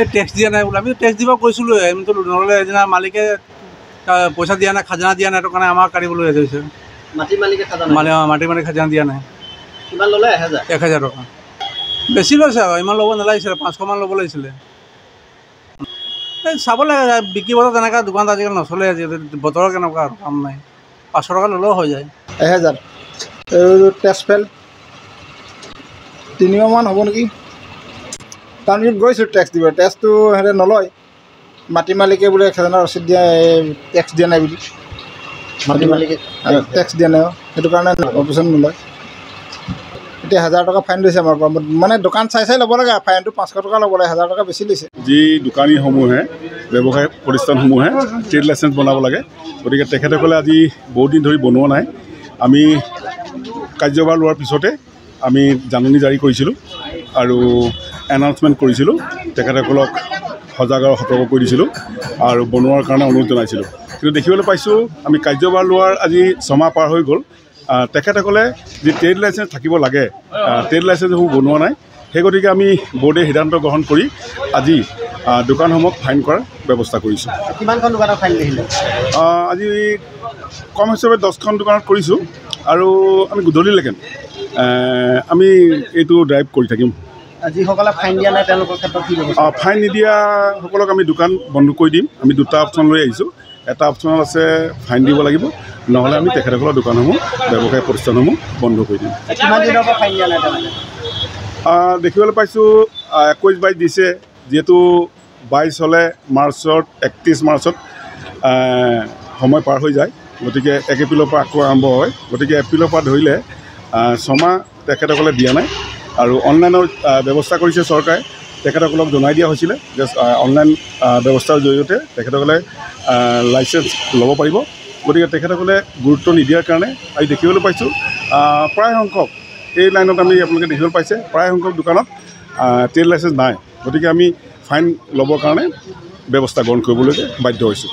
এই টেক্স দিয়া নাই বোলে। আমি টেক্স দিব কৈছিলোঁ আমিতো নহ'লে এদিনা মালিকে পইচা দিয়া নাই খাজানা দিয়া নাই সেইটো কাৰণে আমাক কাটিবলৈ হৈছে। মাটি মালিকে খাজানা মালি মাটি মাটি খাজানা দিয়া নাই। কিমান ল'লে? এক হাজাৰ? টকা। বেছি লৈছে আৰু ইমান ল'ব নালাগিছিলে পাঁচশমান ল'ব লাগিছিলে। এই চাব লাগে বিক্ৰী বজাৰ তেনেকুৱা দোকানত আজিকালি নচলে আজিকালি বতৰৰ কেনেকুৱা আৰু কাম নাই। পাঁচশ টকা ল'লেও হৈ যায়। এহেজাৰ টেষ্ট ফেল তিনিমাহমান হ'ব নেকি? টাউনত গৈছোঁ টেক্স দিব টেক্সটো সিহঁতে নলয়। মাটি মালিকে বোলে খাজানা ৰচিদ দিয়া টেক্স দিয়া নাই বুলি। মাটি মালিকে টেক্স দিয়া নাই সেইটো কাৰণে অফিচত নলয়। এতিয়া হাজাৰ টকা ফাইন লৈছে আমাৰ পৰা। মানে দোকান চাই চাই ল'ব লাগে ফাইনটো পাঁচশ টকা ল'ব লাগে হাজাৰ টকা বেছি লৈছে যি দোকানীসমূহে ব্যৱসায় প্ৰতিষ্ঠানসমূহে ট্ৰেড লাইচেঞ্চ বনাব লাগে গতিকে তেখেতসকলে আজি বহুত দিন ধৰি বনোৱা নাই। আমি কাৰ্যভাৰ লোৱাৰ পিছতে আমি জাননী জাৰি কৰিছিলোঁ। আৰু এনাউন্সমেণ্ট কৰিছিলোঁ। তেখেতসকলক সজাগ আৰু সতৰ্ক কৰি দিছিলোঁ আৰু বনোৱাৰ কাৰণে অনুৰোধ জনাইছিলোঁ। কিন্তু দেখিবলৈ পাইছোঁ আমি কাৰ্যভাৰ লোৱাৰ আজি ছমাহ পাৰ হৈ গ'ল। তেখেতসকলে যি ট্ৰেড লাইচেঞ্চ থাকিব লাগে ট্ৰেড লাইচেঞ্চসমূহ বনোৱা নাই। সেই গতিকে আমি বৰ্ডে সিদ্ধান্ত গ্ৰহণ কৰি আজি দোকানসমূহক ফাইন কৰাৰ ব্যৱস্থা কৰিছোঁ। কিমানখন দোকানত ফাইন আহ, আজি কম হিচাপে দহখন দোকানত কৰিছোঁ। আৰু আমি গধূলিলৈকে আমি এইটো ড্ৰাইভ কৰি থাকিম। যিসকলে ফাইন দিয়া নাই তেওঁলোকৰ ক্ষেত্ৰত কি আহ, ফাইন নিদিয়াসকলক আমি দোকান বন্ধ কৰি দিম। আমি দুটা অপশ্যন লৈ আহিছোঁ। এটা অপশ্যন আছে ফাইন দিব লাগিব। নহ'লে আমি তেখেতসকলৰ দোকানসমূহ ব্যৱসায় প্ৰতিষ্ঠানসমূহ বন্ধ কৰি দিম। দেখিবলৈ পাইছোঁ একৈছ বাইছ দিছে। যিহেতু বাইছ হ'লে মাৰ্চত একত্ৰিছ মাৰ্চত সময় পাৰ হৈ যায়। গতিকে এক এপ্ৰিলৰ পৰা আকৌ আৰম্ভ হয়। গতিকে এপ্ৰিলৰ পৰা ধৰিলে ছমাহ তেখেতসকলে দিয়া নাই। আৰু অনলাইনৰ ব্যৱস্থা কৰিছে চৰকাৰে। তেখেতসকলক জনাই দিয়া হৈছিলে যে অনলাইন ব্যৱস্থাৰ জৰিয়তে তেখেতসকলে লাইচেঞ্চ ল'ব পাৰিব। গতিকে তেখেতসকলে গুৰুত্ব নিদিয়াৰ কাৰণে আমি দেখিবলৈ পাইছোঁ প্ৰায় সংখ্যক এই লাইনত আমি আপোনালোকে দেখিবলৈ পাইছে প্ৰায় সংখ্যক দোকানত ট্ৰেড লাইচেঞ্চ নাই। গতিকে আমি ফাইন ল'বৰ কাৰণে ব্যৱস্থা গ্ৰহণ কৰিবলৈকে বাধ্য হৈছোঁ।